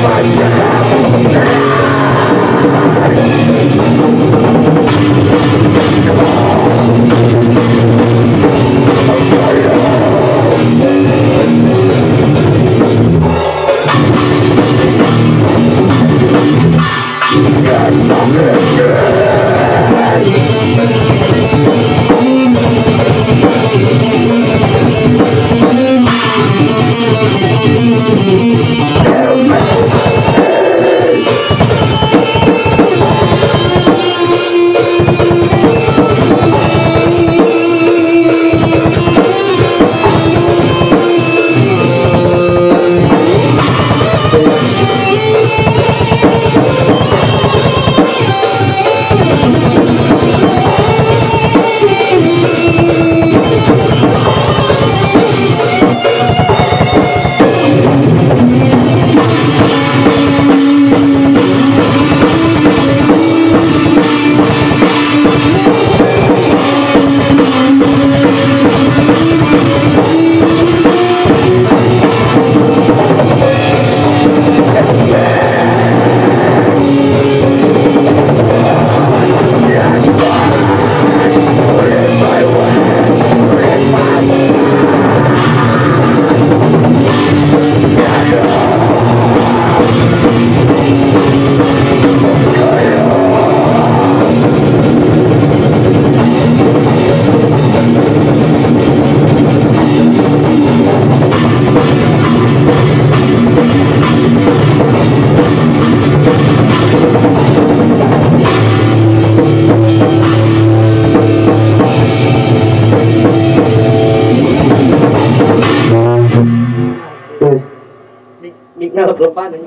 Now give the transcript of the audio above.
Thank you. Kalau belum panen.